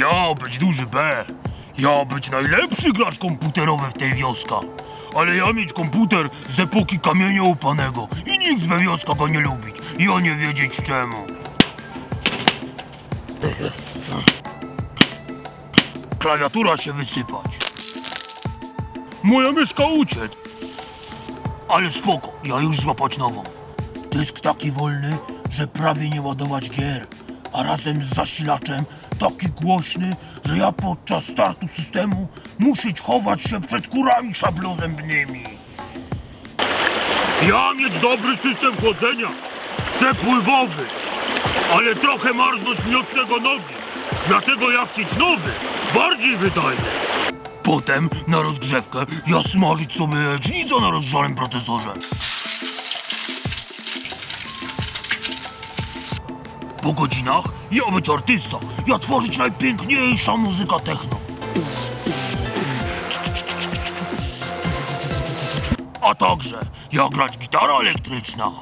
Ja być duży B. Ja być najlepszy gracz komputerowy w tej wioska. Ale ja mieć komputer z epoki kamienia upanego i nikt we wioska go nie lubić. Ja nie wiedzieć czemu. Klawiatura się wysypać. Moja myszka uciec. Ale spoko, ja już złapać nową. Dysk taki wolny, że prawie nie ładować gier, a razem z zasilaczem taki głośny, że ja podczas startu systemu muszę chować się przed kurami szablozębnymi. Ja mieć dobry system chłodzenia, przepływowy, ale trochę marznąć mi od tego nogi, dlatego ja chcieć nowy, bardziej wydajny. Potem na rozgrzewkę ja smażyć sobie jajecznicę na rozgrzanym procesorze. Po godzinach ja być artysta, ja tworzyć najpiękniejsza muzyka techno. A także ja grać gitara elektryczna.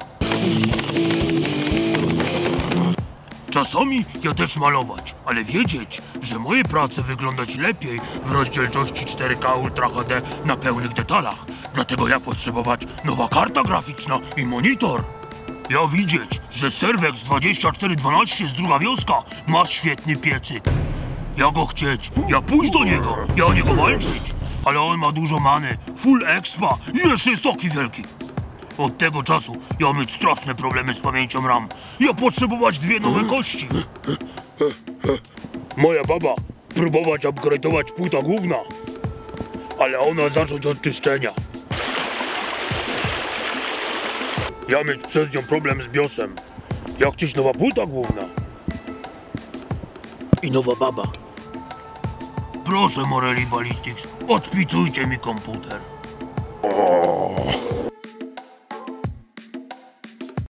Czasami ja też malować, ale wiedzieć, że moje prace wyglądać lepiej w rozdzielczości 4K Ultra HD na pełnych detalach. Dlatego ja potrzebować nowa karta graficzna i monitor. Ja widzieć, że Serwex 2412 z druga wioska ma świetny piecyk. Ja go chcieć, ja pójść do niego, ja o niego walczyć. Ale on ma dużo many, full expa i jeszcze jest taki wielki. Od tego czasu ja mieć straszne problemy z pamięcią RAM. Ja potrzebować dwie nowe kości. Moja baba próbować upgrade'ować płyta główna, ale ona zacząć od czyszczenia. Ja mieć przez nią problem z biosem. Jak chcieć nowa płyta główna? I nowa baba. Proszę, Morelli Ballistics, odpicujcie mi komputer.